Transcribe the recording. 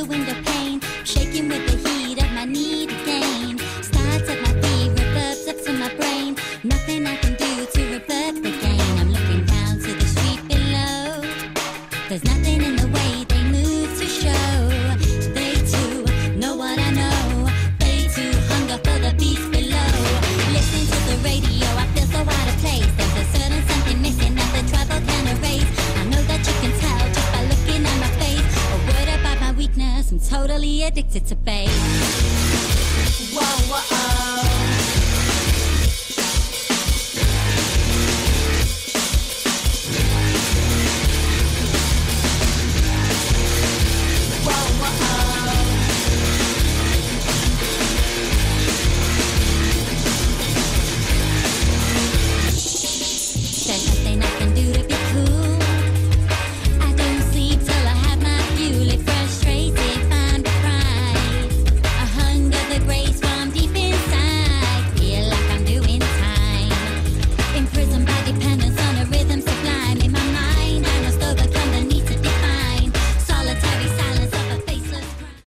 the window pane, shaking with the heat of my need again. Starts at my feet, reverbs up to my brain. Nothing I can do to revert the gain. I'm looking down to the street below. There's nothing in the way. I'm totally addicted to bass.